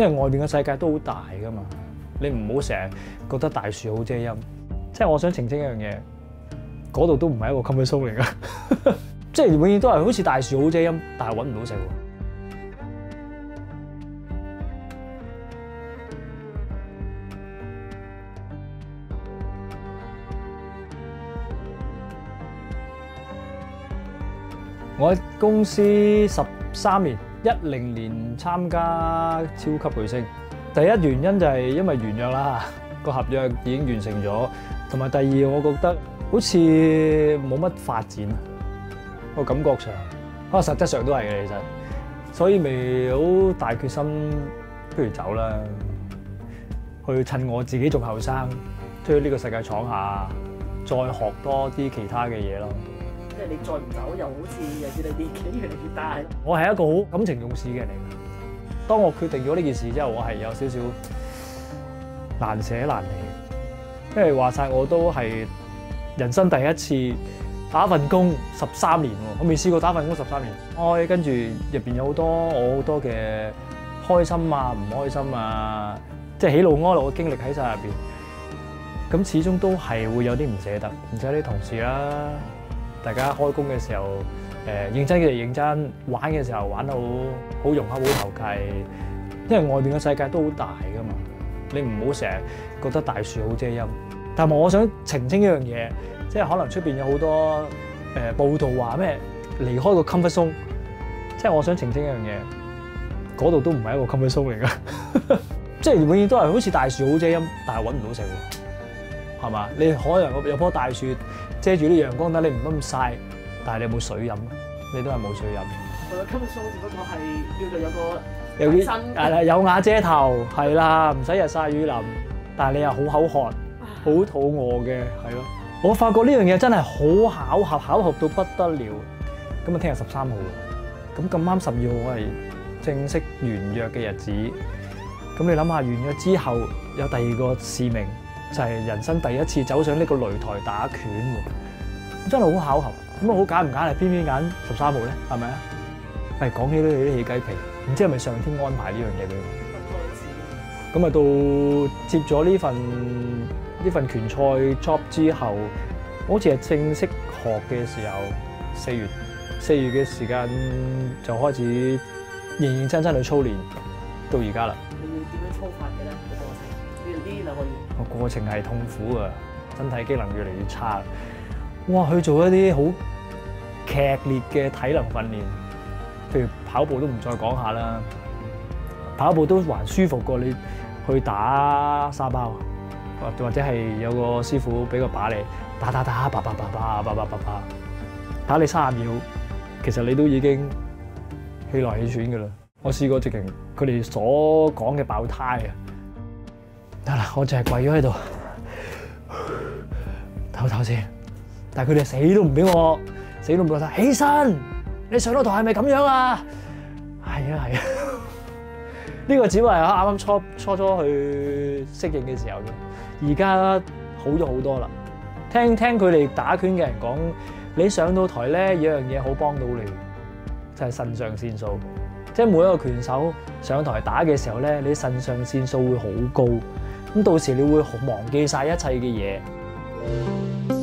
因為外面嘅世界都好大噶嘛，你唔好成日覺得大樹好遮陰。即係我想澄清一樣嘢，嗰度都唔係一個 comfort zone 嚟噶，即係永遠都係好似大樹好遮陰，但係揾唔到食喎。我喺公司十三年，一零年參加超級巨星。第一原因就係因為完約啦，個合約已經完成咗，同埋第二我覺得好似冇乜發展啊，個感覺上，可能實質上都係嘅其實，所以咪好大決心，不如走啦，去趁我自己仲後生，出去呢個世界闖下，再學多啲其他嘅嘢咯。即係你再唔走，又好似又似你年紀越嚟越大。我係一個好感情用事嘅人嚟嘅。當我決定咗呢件事之後，我係有少少難捨難離，因為話晒我都係人生第一次打份工十三年喎，我未試過打份工十三年。開跟住入邊有好多我好多嘅開心啊、唔開心啊，即係喜怒哀樂嘅經歷喺晒入邊。咁始終都係會有啲唔捨得，唔捨得啲同事啦。大家開工嘅時候，誒、認真嘅認真，玩嘅時候玩得好好融洽、好投契。因為外邊嘅世界都好大噶嘛，你唔好成日覺得大樹好遮陰。但係我想澄清一樣嘢，即係可能出邊有好多誒、報道話咩離開個 comfort zone，即係我想澄清一樣嘢，嗰度都唔係一個 comfort zone 嚟噶，即係永遠都係好似大樹好遮陰，但係揾唔到食喎，係嘛？你可能有棵大樹遮住啲陽光，但你唔咁曬，但係你有冇水飲？你都係冇水飲。佢個 comfort zone 只不過係叫做有個有啲身係啦，有瓦遮頭，係啦，唔使日曬雨淋，但係你又好口渴，好肚餓嘅，係咯。我發覺呢樣嘢真係好巧合，巧合到不得了。咁啊，聽日十三號，咁咁啱十二號我係正式完約嘅日子。咁你諗下，完約之後有第二個使命，就係、人生第一次走上呢個擂台打拳喎，真係好巧合。咁啊，好揀唔揀係偏偏揀十三號咧？係咪啊？係講起都有啲起雞皮，唔知係咪上天安排呢樣嘢俾我？咁啊，到接咗呢份呢份拳賽 job 之後，好似係正式學嘅時候，四月四月嘅時間就開始認認真真去操練，到而家啦。你要點樣操法嘅咧？個過程呢呢兩個月。個過程係痛苦啊，身體機能越嚟越差。哇！去做一啲好劇烈嘅體能訓練，譬如跑步都唔再講下啦，跑步都還舒服過你去打沙包，或或者係有個師傅俾個把你打打打，叭叭叭叭叭叭叭叭，打你三十秒，其實你都已經氣來氣喘噶啦。我試過直情佢哋所講嘅爆胎啊！得啦，我就係跪咗喺度唞唞先。但係佢哋死都唔俾我，死都唔俾我睇。起身，你上到台係咪咁樣啊？係啊係啊，呢個只不過係我啱啱初初初去適應嘅時候啫。而家好咗好多啦。聽聽佢哋打拳嘅人講，你上到台咧有樣嘢好幫到你，就係腎上腺素。即係每一個拳手上台打嘅時候咧，你腎上腺素會好高，咁到時你會忘記晒一切嘅嘢。